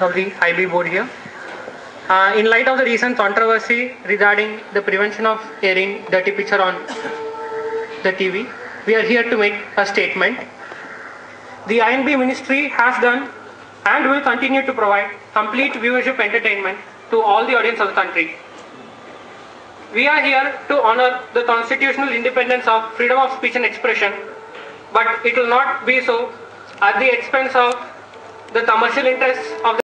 of the IB board here. Uh, in light of the recent controversy regarding the prevention of airing dirty picture on the TV, we are here to make a statement. The I&B ministry has done and will continue to provide complete viewership entertainment to all the audience of the country. We are here to honor the constitutional independence of freedom of speech and expression, but it will not be so at the expense of the commercial interests of the